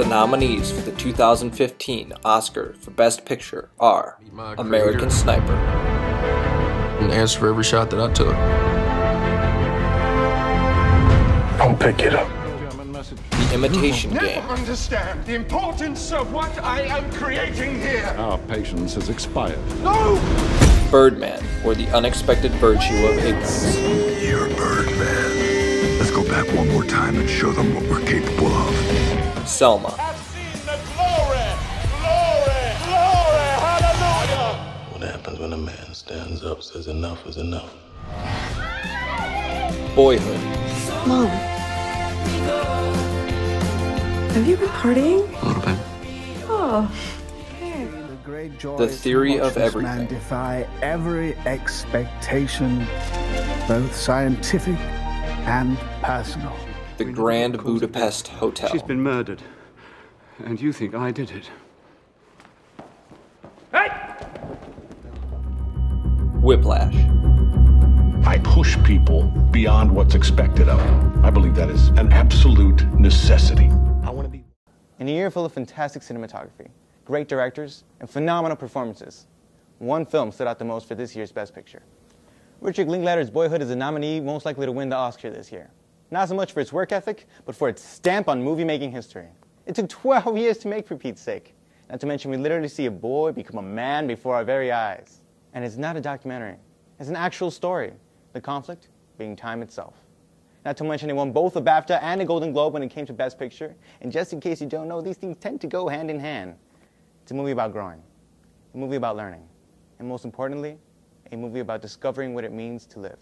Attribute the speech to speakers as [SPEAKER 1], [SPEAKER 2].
[SPEAKER 1] The nominees for the 2015 Oscar for Best Picture are American. Sniper,
[SPEAKER 2] and answer for every shot that I took.
[SPEAKER 3] I'll pick it up.
[SPEAKER 1] The Imitation Game,
[SPEAKER 4] Never understand the importance of what I am creating here.
[SPEAKER 5] Our patience has expired. No!
[SPEAKER 1] Birdman, or The Unexpected Virtue of Ignorance,
[SPEAKER 6] You're Birdman. Let's go back one more time and show them what we're capable of.
[SPEAKER 1] Selma,
[SPEAKER 4] I've seen the glory, glory, glory, hallelujah.
[SPEAKER 7] What happens when a man stands up, says enough is enough?
[SPEAKER 1] Boyhood,
[SPEAKER 8] Mom. Have you been partying?
[SPEAKER 2] A little bit.
[SPEAKER 8] Oh.
[SPEAKER 1] The Theory of everything.
[SPEAKER 9] Man defy every expectation, both scientific and personal.
[SPEAKER 1] The Grand Budapest Hotel,
[SPEAKER 5] She's been murdered. And you think I did it. Hey!
[SPEAKER 1] Whiplash,
[SPEAKER 3] I push people beyond what's expected of them. I believe that is an absolute necessity.
[SPEAKER 7] I want to be.
[SPEAKER 10] In a year full of fantastic cinematography, great directors, and phenomenal performances, one film stood out the most for this year's Best Picture. Richard Linklater's Boyhood is a nominee most likely to win the Oscar this year. Not so much for its work ethic, but for its stamp on movie making history. It took 12 years to make, for Pete's sake. Not to mention, we literally see a boy become a man before our very eyes. And it's not a documentary, it's an actual story. The conflict being time itself. Not to mention, it won both a BAFTA and a Golden Globe when it came to Best Picture. And just in case you don't know, these things tend to go hand in hand. It's a movie about growing, a movie about learning, and most importantly, a movie about discovering what it means to live.